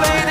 played